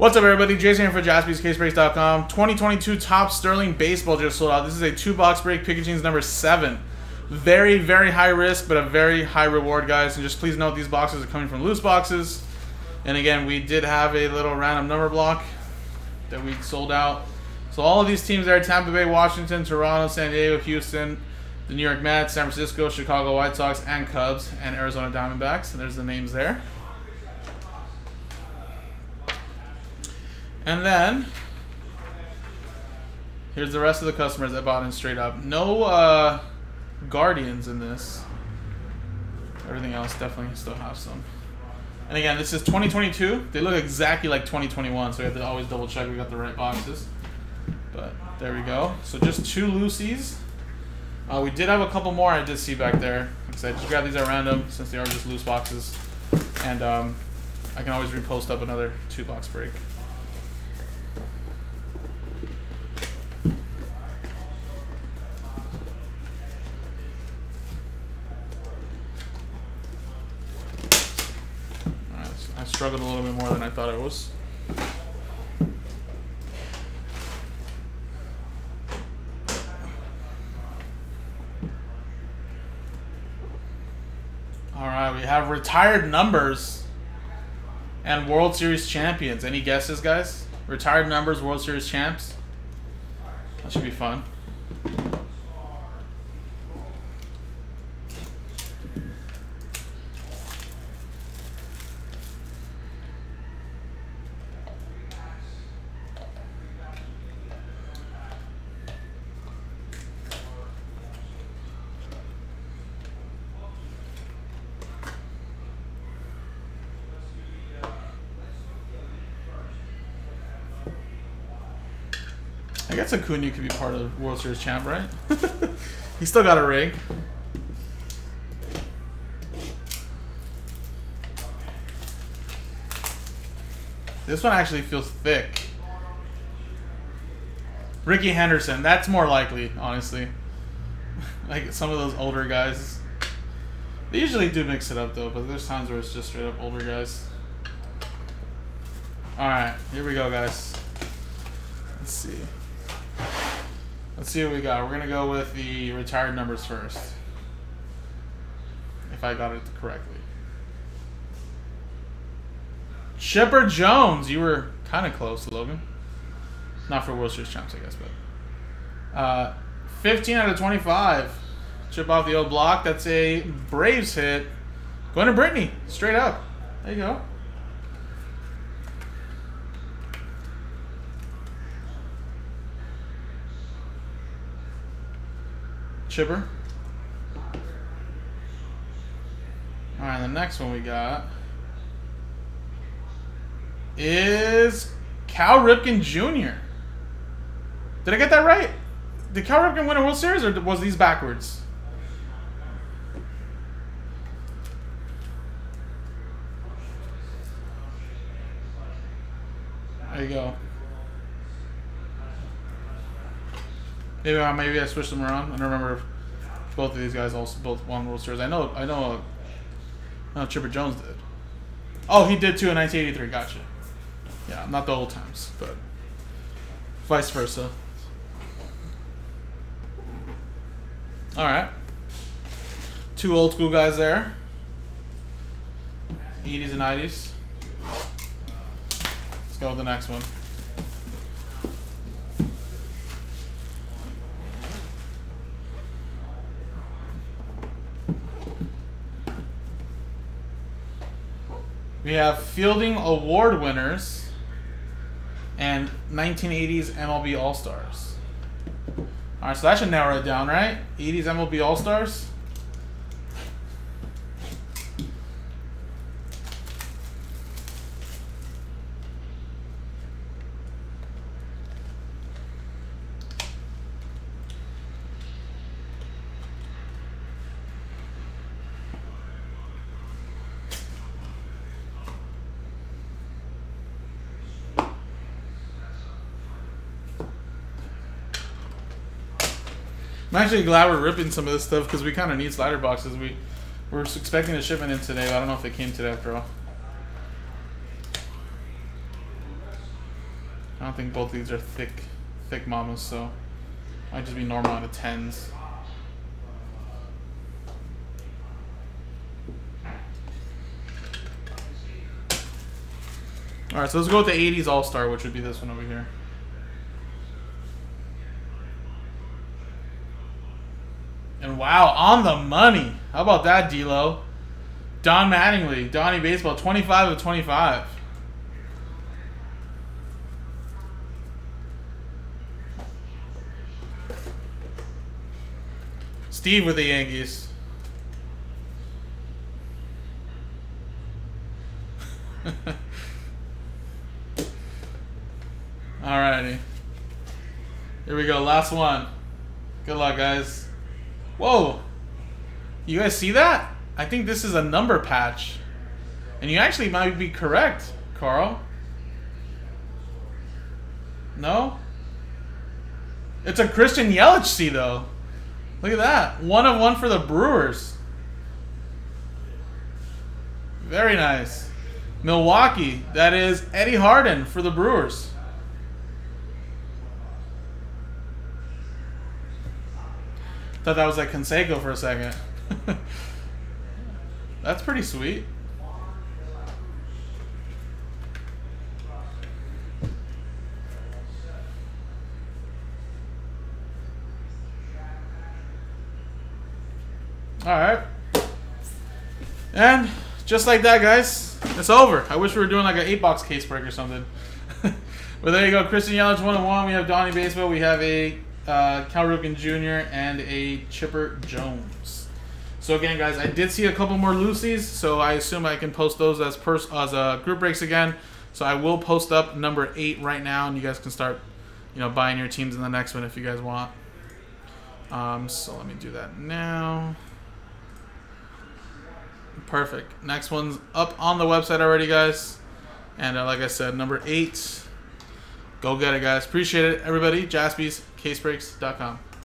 What's up, everybody? Jason here for jaspyscasebreaks.com. 2022 Topps Sterling Baseball just sold out. This is a two-box break, Picking number seven. Very, very high risk, but a very high reward, guys. And just please note these boxes are coming from loose boxes. And again, we did have a little random number block that we sold out. So all of these teams there, Tampa Bay, Washington, Toronto, San Diego, Houston, the New York Mets, San Francisco, Chicago White Sox, and Cubs, and Arizona Diamondbacks. And there's the names there. And then, here's the rest of the customers that bought in straight up. No uh, Guardians in this. Everything else definitely still have some. And again, this is 2022. They look exactly like 2021, so we have to always double check we got the right boxes. But there we go. So just two loosies. Uh, we did have a couple more I did see back there. Like I said, just grab these at random since they are just loose boxes. And um, I can always repost up another two box break. Struggled a little bit more than I thought it was. All right, we have retired numbers and World Series champions. Any guesses, guys? Retired numbers, World Series champs. That should be fun. Guess Acuna could be part of World Series champ, right? he still got a ring. This one actually feels thick. Rickey Henderson, that's more likely, honestly. like some of those older guys. They usually do mix it up though, but there's times where it's just straight up older guys. Alright, here we go guys. Let's see. Let's see what we got. We're going to go with the retired numbers first. If I got it correctly. Chipper Jones. You were kind of close, Logan. Not for World Series champs, I guess, but. Uh, 15 out of 25. Chip off the old block. That's a Braves hit. Going to Brittany. Straight up. There you go. Chipper. Alright, the next one we got is Cal Ripken Jr. Did I get that right? Did Cal Ripken win a World Series or was these backwards? There you go. Maybe I maybe I switched them around. I don't remember both of these guys also both won World Series. I know I know. Uh, Chipper Jones did. Oh, he did too in 1983. Gotcha. Yeah, not the old times, but vice versa. All right. Two old school guys there. 80s and 90s. Let's go with the next one. We have Fielding Award winners and 1980s MLB All Stars. All right, so that should narrow it down, right? 80s MLB All Stars. I'm actually glad we're ripping some of this stuff because we kind of need slider boxes. We we're expecting a shipment in today. I don't know if it came today after all. I don't think both these are thick, thick mamas, so might just be normal out of tens. All right, so let's go with the 80s All-Star, which would be this one over here. And wow, on the money. How about that, D'Lo? Don Mattingly, Donnie Baseball, 25 of 25. Steve with the Yankees. Alrighty. Here we go, last one. Good luck, guys. Whoa. You guys see that? I think this is a number patch. And you actually might be correct, Carl. No? It's a Christian Yelich C, though. Look at that. One of one for the Brewers. Very nice. Milwaukee. That is Eddie Harden for the Brewers. Thought that was like Canseco for a second. That's pretty sweet. Alright. And just like that, guys, it's over. I wish we were doing like an 8-box case break or something. but there you go. Christian Yelich 1-1. We have Donnie Baseball. We have a uh, Cal Ripken Jr., and a Chipper Jones. So again, guys, I did see a couple more Lucy's, so I assume I can post those as pers- as uh, group breaks again. So I will post up number eight right now, and you guys can start, you know, buying your teams in the next one if you guys want. Um, so let me do that now. Perfect. Next one's up on the website already, guys. And uh, like I said, number eight. Go get it, guys. Appreciate it, everybody. Jaspyscasebreaks.com.